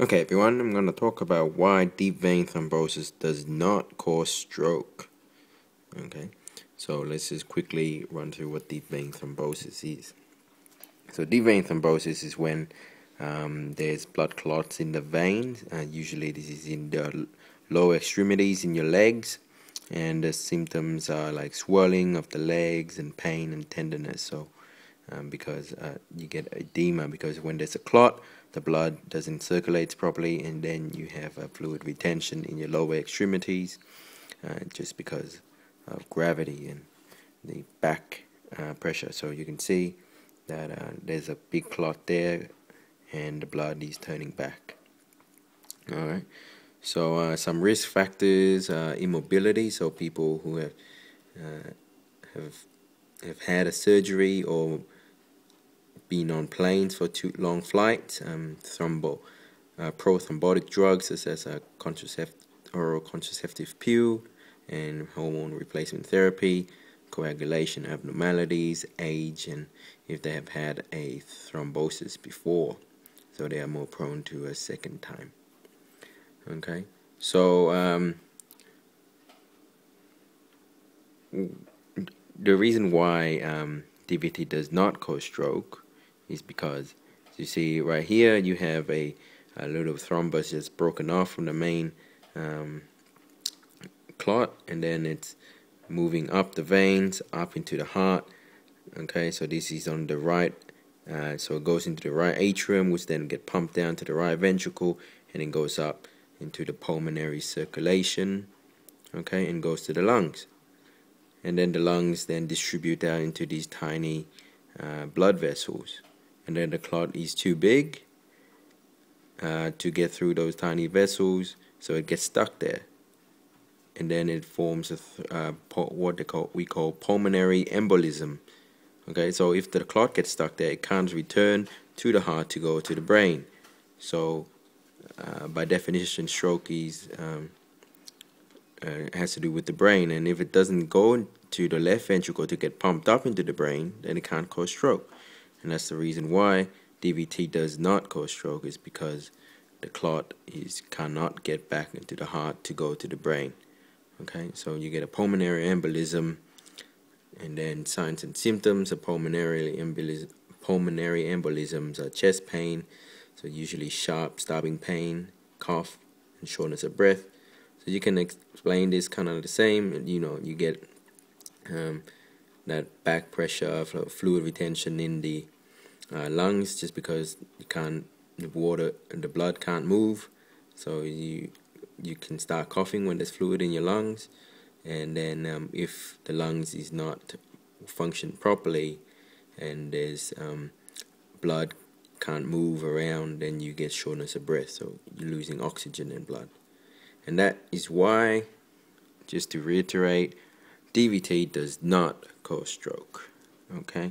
Okay, everyone, I'm going to talk about why deep vein thrombosis does not cause stroke. Okay, so let's just quickly run through what deep vein thrombosis is. So, deep vein thrombosis is when um, there's blood clots in the veins. Uh, usually, this is in the lower extremities in your legs, and the symptoms are like swelling of the legs and pain and tenderness. So, um, because uh, you get edema, because when there's a clot, the blood doesn't circulate properly and then you have a fluid retention in your lower extremities uh, just because of gravity and the back uh, pressure. So you can see that uh, there's a big clot there and the blood is turning back. Alright. So uh, some risk factors immobility. So people who have uh, have have had a surgery or been on planes for too long flights, um, thrombo, uh, prothrombotic drugs such as a contracept oral contraceptive pill and hormone replacement therapy, coagulation abnormalities, age, and if they have had a thrombosis before, so they are more prone to a second time. Okay, so um, the reason why um, DVT does not cause stroke is because you see right here you have a, a little thrombus that's broken off from the main um, clot and then it's moving up the veins up into the heart okay? So this is on the right uh, so it goes into the right atrium which then get pumped down to the right ventricle and then goes up into the pulmonary circulation okay? And goes to the lungs. And then the lungs then distribute out into these tiny uh, blood vessels and then the clot is too big uh, to get through those tiny vessels so it gets stuck there. And then it forms a uh, what they call we call pulmonary embolism. Okay so if the clot gets stuck there it can't return to the heart to go to the brain. So uh, by definition stroke is um, uh, has to do with the brain. And if it doesn't go to the left ventricle to get pumped up into the brain then it can't cause stroke and that's the reason why DVT does not cause stroke is because the clot is cannot get back into the heart to go to the brain. Okay, so you get a pulmonary embolism, and then signs and symptoms of pulmonary embolism. Pulmonary embolisms are chest pain, so usually sharp, stabbing pain, cough, and shortness of breath. So you can explain this kind of the same. You know, you get um, that back pressure, fluid retention in the uh, lungs, just because you can't the water and the blood can't move, so you you can start coughing when there's fluid in your lungs, and then um, if the lungs is not function properly, and there's um, blood can't move around, then you get shortness of breath, so you're losing oxygen in blood, and that is why, just to reiterate DVT does not cause stroke. Okay?